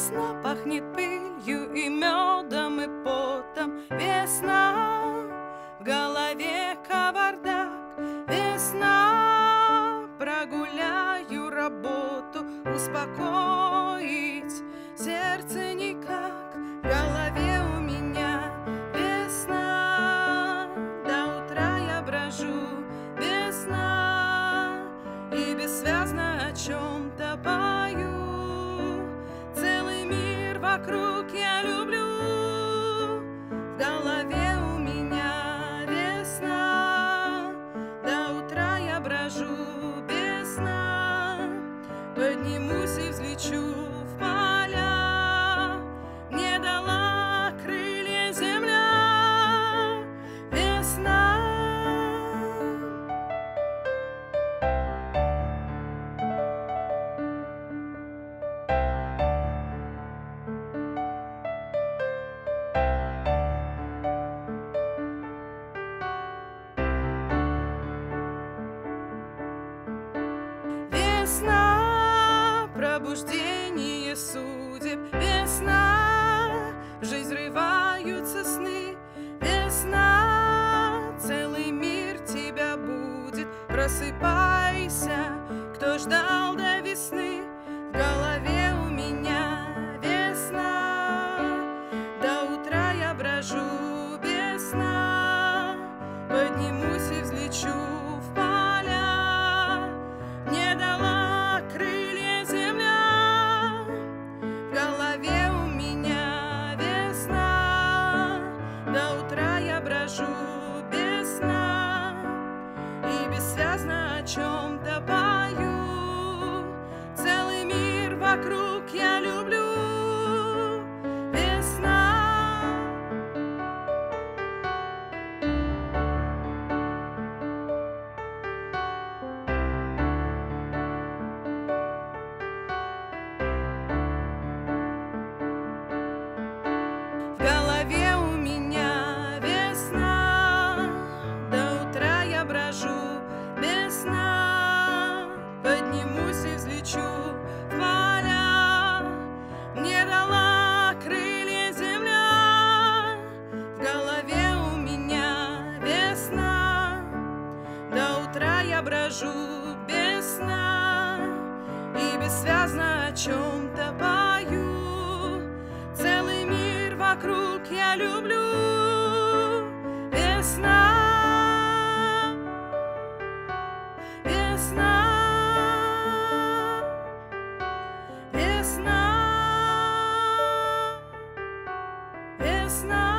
Весна пахнет пылью и медом и потом. Весна в голове кавардак. Весна прогуляю работу, успокоить сердце никак. вокруг я люблю. В голове у меня весна, до утра я брожу без сна. Подниму Просыпайся, кто ждал до весны, в голове у меня весна. До утра я брожу. о чем-то бою, целый мир вокруг я брожу без сна И бессвязно о чем-то пою. Целый мир вокруг я люблю Весна Весна Весна Весна